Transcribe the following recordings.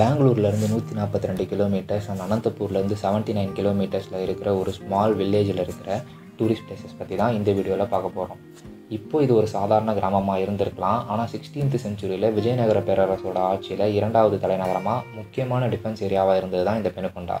பெங்களூர்லேருந்து நூற்றி நாற்பத்தி ரெண்டு கிலோமீட்டர்ஸ் அண்ட் அனந்தபூர்லேருந்து செவன்ட்டி நைன் கிலோமீட்டர்ஸில் இருக்கிற ஒரு ஸ்மால் வில்லேஜில் இருக்கிற டூரிஸ்ட் பிளேசஸ் பற்றி தான் இந்த வீடியோவில் பார்க்க போகிறோம் இப்போ இது ஒரு சாதாரண கிராமமாக இருந்திருக்கலாம். ஆனால் சிக்ஸ்டீன்த் செஞ்சுரியில் விஜயநகர பேரரசோட ஆட்சியில் இரண்டாவது தலைநகரமாக முக்கியமான டிஃபென்ஸ் ஏரியாவாக இருந்தது தான் இந்த பெனுகொண்டா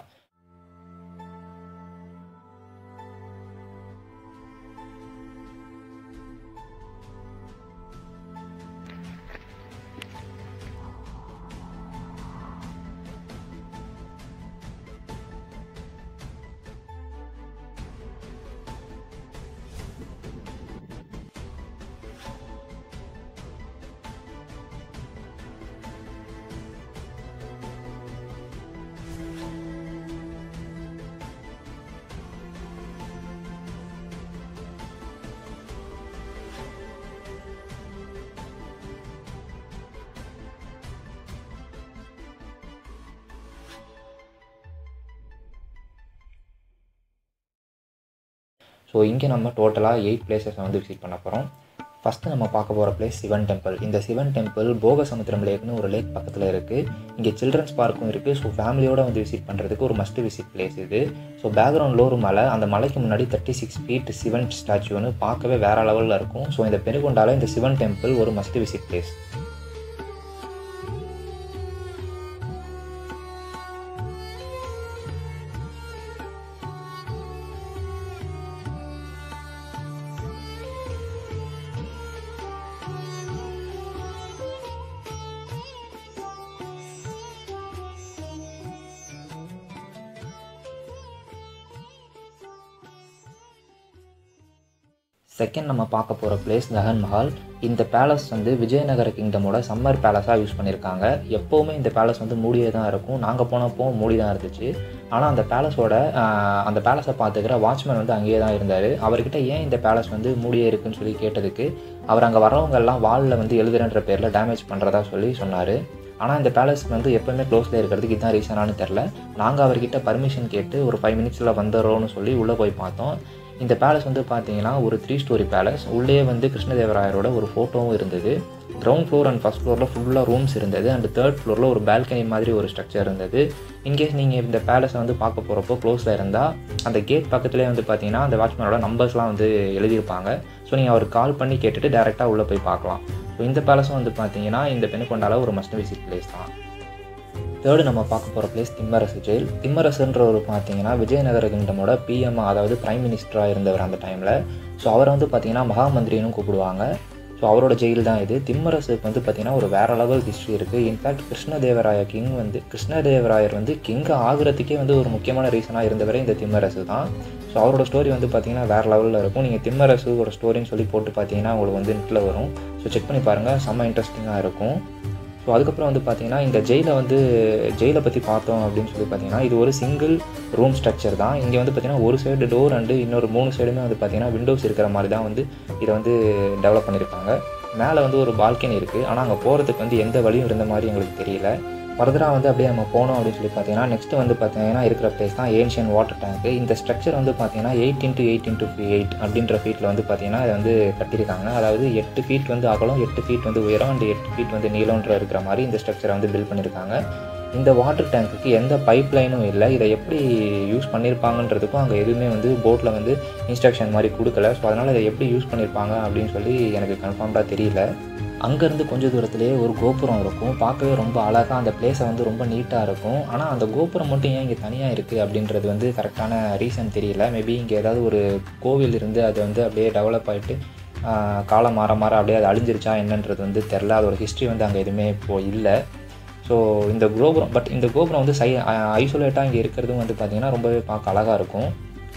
ஸோ இங்கே நம்ம டோட்டலாக எயிட் பிளேசஸை வந்து விசிட் பண்ண போகிறோம் ஃபஸ்ட்டு நம்ம பார்க்க போகிற பிளேஸ் சிவன் டெம்பிள் இந்த சிவன் டெம்பிள் போக சமுத்திரம் லேக்னு ஒரு லேக் பக்கத்தில் இருக்குது இங்கே சில்ட்ரன்ஸ் பார்க்கும் இருக்குது ஸோ ஃபேமிலியோடு வந்து விசிட் பண்ணுறதுக்கு ஒரு மஸ்ட் விசிட் பிளேஸ் இது. ஸோ பேக்ரவுண்டில் ஒரு மலை. அந்த மலைக்கு முன்னாடி தேர்ட்டி சிக்ஸ் ஃபீட் சிவன் ஸ்டாச்சுன்னு பார்க்கவே வேறு லெவலில் இருக்கும். ஸோ இந்த பெருகொண்டால இந்த சிவன் டெம்பிள் ஒரு மஸ்ட் விசிட் பிளேஸ் செகண்ட் நம்ம பார்க்க போகிற பிளேஸ் தகன் மஹால். இந்த பேலஸ் வந்து விஜயநகர கிங்டமோட சம்மர் பேலஸாக யூஸ் பண்ணியிருக்காங்க எப்போவுமே இந்த பேலஸ் வந்து மூடியே தான் இருக்கும். நாங்கள் போனப்போ மூடி தான் இருந்துச்சு. ஆனால் அந்த பேலஸோட அந்த பேலஸை பார்த்துக்கிற வாட்ச்மேன் வந்து அங்கேயே தான் இருந்தார். அவர்கிட்ட ஏன் இந்த பேலஸ் வந்து மூடியே இருக்குன்னு சொல்லி கேட்டதுக்கு அவர் அங்கே வரவங்கெல்லாம் வாலில் வந்து எழுதுறன்ற பேரில் டேமேஜ் பண்ணுறதா சொல்லி சொன்னார். ஆனால் இந்த பேலஸ் வந்து எப்போவுமே க்ளோஸில் இருக்கிறதுக்கு இதுதான் ரீசனானு தெரில நாங்கள் அவர்கிட்ட பர்மிஷன் கேட்டு ஒரு ஃபைவ் மினிட்ஸில் வந்துடுறோன்னு சொல்லி உள்ளே போய் பார்த்தோம். இந்த பேலஸ் வந்து பார்த்தீங்கன்னா ஒரு த்ரீ ஸ்டோரி பேலஸ் உள்ளே வந்து கிருஷ்ணதேவராயரோட ஒரு ஃபோட்டோவும் இருந்தது. கிரவுண்ட் ஃப்ளோர் அண்ட் ஃபஸ்ட் ஃப்ளோரில் ஃபுல்லாக ரூம்ஸ் இருந்தது. அண்ட் தேர்ட் ஃப்ளோரில் ஒரு பால்கனி மாதிரி ஒரு ஸ்ட்ரக்சர் இருந்தது. இன்கேஸ் நீங்கள் இந்த பேலஸை வந்து பார்க்க போகிறப்போ க்ளோஸில் இருந்தால் அந்த கேட் பக்கத்துலேயே வந்து பார்த்தீங்கன்னா அந்த வாட்ச்மேனோட நம்பர்ஸ்லாம் வந்து எழுதியிருப்பாங்க. ஸோ நீங்கள் அவர் கால் பண்ணி கேட்டுட்டு டேரெக்டாக உள்ளே போய் பார்க்கலாம். ஸோ இந்த பேலஸும் வந்து பார்த்தீங்கன்னா இந்த பெண்ணுக்கொண்டால ஒரு மஸ்ட் விசிட் பிளேஸ் தான். தேர்டு நம்ம பார்க்க போகிற பிளேஸ் திம்மரசு ஜெயில் திம்மரசுன்ற ஒரு பார்த்தீங்கன்னா விஜயநகர கிங்டமோட பிஎம் அதாவது பிரைம் மினிஸ்டராக இருந்தவர் அந்த டைமில் ஸோ அவரை வந்து பார்த்தீங்கன்னா மகாமந்திரின்னு கூப்பிடுவாங்க. ஸோ அவரோட ஜெயில் தான் இது. திம்மரசுக்கு வந்து பார்த்திங்கன்னா ஒரு வேறு லெவல் ஹிஸ்ட்ரி இருக்குது இன்ஃபேக்ட் கிருஷ்ணதேவராய கிங் வந்து கிருஷ்ணதேவராயர் வந்து கிங் ஆகிறதுக்கே வந்து ஒரு முக்கியமான ரீசனாக இருந்தவரே இந்த திம்மரசு தான். ஸோ அவரோட ஸ்டோரி வந்து பார்த்திங்கன்னா வேறு லெவலில் இருக்கும். நீங்கள் திம்மரசு ஒரு ஸ்டோரின்னு சொல்லி போட்டு பார்த்தீங்கன்னா உங்களுக்கு வந்து நெட்டில் வரும். ஸோ செக் பண்ணி பாருங்கள் செம்ம இன்ட்ரெஸ்டிங்காக இருக்கும். ஸோ அதுக்கப்புறம் வந்து பார்த்தீங்கன்னா இந்த ஜெயிலை வந்து ஜெயிலை பற்றி பார்த்தோம் அப்படின்னு சொல்லி பார்த்தீங்கன்னா இது ஒரு சிங்கிள் ரூம் ஸ்ட்ரக்சர் தான். இங்கே வந்து பார்த்தீங்கன்னா ஒரு சைடு டோர் அண்டு இன்னொரு மூணு சைடுமே வந்து பார்த்தீங்கன்னா விண்டோஸ் இருக்கிற மாதிரி தான் வந்து இதை வந்து டெவலப் பண்ணியிருக்காங்க. மேலே வந்து ஒரு பால்கனி இருக்குது ஆனால் அங்கே போகிறதுக்கு வந்து எந்த வழியும் இருந்த மாதிரி எங்களுக்கு தெரியல. ஃபர்தராக வந்து அப்படியே நம்ம போனோம் அப்படின்னு சொல்லி பார்த்தீங்கன்னா நெக்ஸ்ட்டு வந்து பார்த்தீங்கன்னா இருக்கிற பிளேஸ் தான் ஏன்ஷியன் வாட்டர் டேங்க் இந்த ஸ்ட்ரக்சர் வந்து பார்த்தீங்கன்னா eight into eight into eight அப்படின்ற ஃபீட்டில் வந்து பார்த்தீங்கன்னா இதை வந்து கட்டியிருக்காங்க. அதாவது எட்டு ஃபீட் வந்து அகலம் எட்டு ஃபீட் வந்து உயரம் அண்ட் எட்டு ஃபீட் வந்து நீளம்ன்ற இருக்கிற மாதிரி இந்த ஸ்ட்ரக்சரை வந்து பில்ட் பண்ணியிருக்காங்க. இந்த வாட்டர் டேங்க்குக்கு எந்த பைப் லைனும் இல்லை. இதை எப்படி யூஸ் பண்ணியிருப்பாங்கன்றதுக்கும் அங்கே எதுவுமே வந்து போட்டில் வந்து இன்ஸ்ட்ரக்ஷன் மாதிரி கொடுக்கல. ஸோ அதனால் இதை எப்படி யூஸ் பண்ணியிருப்பாங்க அப்படின்னு சொல்லி எனக்கு கன்ஃபார்ம்டாக தெரியல. அங்கேருந்து கொஞ்சம் தூரத்துலேயே ஒரு கோபுரம் இருக்கும். பார்க்கவே ரொம்ப அழகாக அந்த பிளேஸை வந்து ரொம்ப நீட்டாக இருக்கும். ஆனால் அந்த கோபுரம் மட்டும் ஏன் இங்கே தனியாக இருக்குது அப்படின்றது வந்து கரெக்டான ரீசன் தெரியல. மேபி இங்கே ஏதாவது ஒரு கோவில் இருந்து அது வந்து அப்படியே டெவலப் ஆகிட்டு காலம் மாற மாற அப்படியே அது அழிஞ்சிருச்சா என்னன்றது வந்து தெரில அதோட ஹிஸ்ட்ரி வந்து அங்கே எதுவுமே இப்போது இல்லை. ஸோ இந்த கோபுரம் பட் இந்த கோபுரம் வந்து சை ஐசோலேட்டாக இங்கே இருக்கிறதும் வந்து பார்த்திங்கன்னா ரொம்பவே பார்க்க அழகாக இருக்கும்.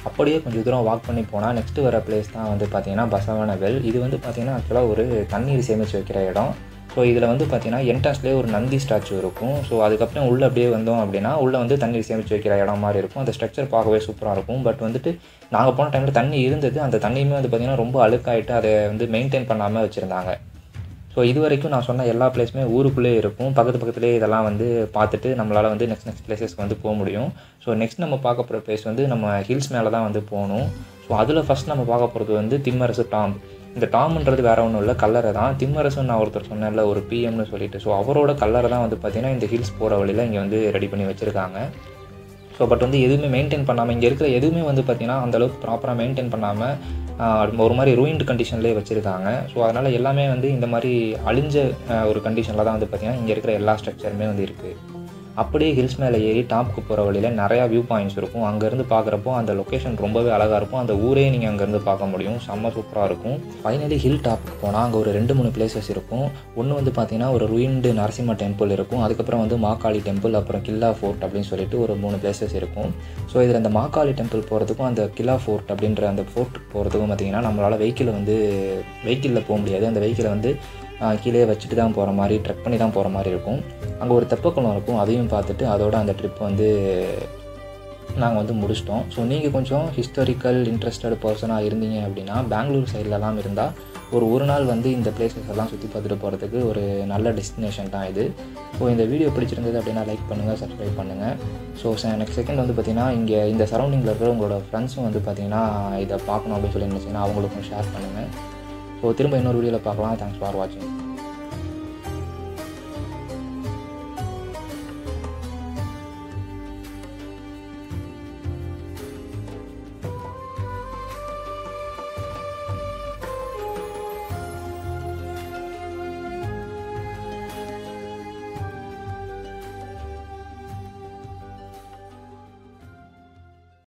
அப்படியே கொஞ்சம் தூரம் வாக் பண்ணி போனால் நெக்ஸ்ட்டு வர பிளேஸ் தான் வந்து பார்த்திங்கன்னா பசவன வெல் இது வந்து பார்த்திங்கன்னா ஆக்சுவலாக ஒரு தண்ணீர் சேமித்து வைக்கிற இடம். ஸோ இதில் வந்து பார்த்திங்கன்னா என்ட்ரன்ஸ்லேயே ஒரு நந்தி ஸ்டாச்சு இருக்கும். ஸோ அதுக்கப்புறம் உள்ளே அப்படியே வந்தோம் அப்படின்னா உள்ளே வந்து தண்ணீர் சேமித்து வைக்கிற இடம் மாதிரி இருக்கும். அந்த ஸ்ட்ரக்சர் பார்க்கவே சூப்பராக இருக்கும். பட் வந்துட்டு நாங்கள் போன டைமில் தண்ணி இருந்தது. அந்த தண்ணியுமே வந்து பார்த்திங்கன்னா ரொம்ப அழுக்காயிட்டு அதை வந்து மெயின்டைன் பண்ணாமல் வச்சுருந்தாங்க. ஸோ இது வரைக்கும் நான் சொன்ன எல்லா பிளேஸுமே ஊருக்குள்ளே இருக்கும். பக்கத்து பக்கத்துலேயே இதெல்லாம் வந்து பார்த்துட்டு நம்மளால் வந்து நெக்ஸ்ட் நெக்ஸ்ட் பிளேசஸ்க்கு வந்து போக முடியும். ஸோ நெக்ஸ்ட் நம்ம பார்க்க போகிற பிளேஸ் வந்து நம்ம ஹில்ஸ் மேலே தான் வந்து போகணும். ஸோ அதில் ஃபஸ்ட் நம்ம பார்க்க போகிறது வந்து திம்மரசு டாம். இந்த டாம்ன்றது வேறு ஒன்றும் இல்லை கல்லறை தான். திம்மரசுன்னு நான் ஒருத்தர் சொன்னேன்ல ஒரு பிஎம்னு சொல்லிட்டு. ஸோ அவரோட கல்லறை தான் வந்து பார்த்திங்கன்னா இந்த ஹில்ஸ் போகிற வழியில் இங்கே வந்து ரெடி பண்ணி வச்சுருக்காங்க. ஸோ பட் வந்து எதுவுமே மெயின்டைன் பண்ணாமல் இங்கே இருக்கிற எதுவுமே வந்து பார்த்திங்கன்னா அந்தளவுக்கு ப்ராப்பராக மெயின்டைன் பண்ணாமல் ஒரு மாதிரி ரூயின்டு கண்டிஷன்லேயே வச்சுருக்காங்க. ஸோ அதனால் எல்லாமே வந்து இந்த மாதிரி அழிஞ்ச ஒரு கண்டிஷனில் தான் வந்து பார்த்திங்கன்னா இங்கே இருக்கிற எல்லா ஸ்ட்ரக்சருமே வந்து இருக்குது அப்படியே ஹில்ஸ் மேலே ஏறி டாப்புக்கு போகிற வழியில் நிறையா வியூ பாயிண்ட்ஸ் இருக்கும். அங்கேருந்து பார்க்குறப்போ அந்த லொக்கேஷன் ரொம்பவே அழகாக இருக்கும். அந்த ஊரே நீங்கள் அங்கேருந்து பார்க்க முடியும். செம்ம சூப்பராக இருக்கும். ஃபைனலி ஹில் டாப்புக்கு போனால் அங்கே ஒரு ரெண்டு மூணு பிளேசஸ் இருக்கும். ஒன்று வந்து பார்த்தீங்கன்னா ஒரு ருயின்டு நரசிம்ம டெம்பிள் இருக்கும். அதுக்கப்புறம் வந்து மாக்காளி டெம்பிள் அப்புறம் கில்லா ஃபோர்ட் அப்படின்னு சொல்லிட்டு ஒரு மூணு பிளேசஸ் இருக்கும். ஸோ இதில் அந்த மாக்காளி டெம்பிள் போகிறதுக்கும் அந்த கில்லா ஃபோர்ட் அப்படின்ற அந்த ஃபோர்ட் போகிறதுக்கும் பார்த்தீங்கன்னா நம்மளால் வெஹிக்கிளை வந்து வெஹிக்கிளில் போக முடியாது. அந்த வெஹிக்கிளை வந்து கீழே வச்சுட்டு தான் போகிற மாதிரி ட்ரெக் பண்ணி தான் போகிற மாதிரி இருக்கும். அங்கே ஒரு தெப்பக்குளம் இருக்கும் அதையும் பார்த்துட்டு அதோட அந்த ட்ரிப் வந்து நாங்கள் வந்து முடிச்சிட்டோம். ஸோ நீங்கள் கொஞ்சம் ஹிஸ்டாரிக்கல் இன்ட்ரெஸ்டட் பர்சனாக இருந்தீங்க அப்படின்னா பெங்களூர் சைட்லலாம் இருந்தால் ஒரு ஒரு நாள் வந்து இந்த பிளேசஸ் எல்லாம் சுற்றி பார்த்துட்டு போகிறதுக்கு ஒரு நல்ல டெஸ்டினேஷன் தான் இது. ஸோ இந்த வீடியோ பிடிச்சிருந்தது அப்படின்னா லைக் பண்ணுங்கள் சப்ஸ்கிரைப் பண்ணுங்கள் ஸோ நெக்ஸ்ட் செகண்ட் வந்து பார்த்தீங்கன்னா இங்கே இந்த சரௌண்டிங்கில் இருக்கிற உங்களோட ஃப்ரெண்ட்ஸும் வந்து பார்த்திங்கன்னா இதை பார்க்கணும் அப்படின்னு சொல்லி நினச்சிங்கன்னா அவங்களுக்கும் ஷேர் பண்ணுங்கள் ஸோ திரும்ப இன்னொரு வீடியோவில் பார்க்கலாம். தேங்க்ஸ் ஃபார் வாட்சிங்